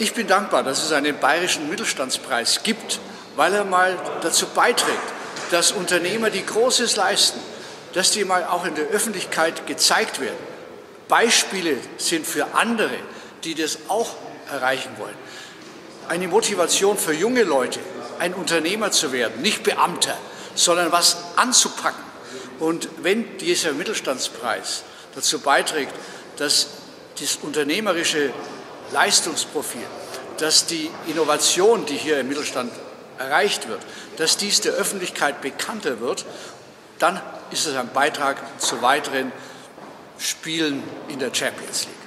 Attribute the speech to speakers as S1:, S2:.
S1: Ich bin dankbar, dass es einen bayerischen Mittelstandspreis gibt, weil er mal dazu beiträgt, dass Unternehmer, die Großes leisten, dass die mal auch in der Öffentlichkeit gezeigt werden. Beispiele sind für andere, die das auch erreichen wollen. Eine Motivation für junge Leute, ein Unternehmer zu werden, nicht Beamter, sondern was anzupacken. Und wenn dieser Mittelstandspreis dazu beiträgt, dass das unternehmerische Leistungsprofil, dass die Innovation, die hier im Mittelstand erreicht wird, dass dies der Öffentlichkeit bekannter wird, dann ist es ein Beitrag zu weiteren Spielen in der Champions League.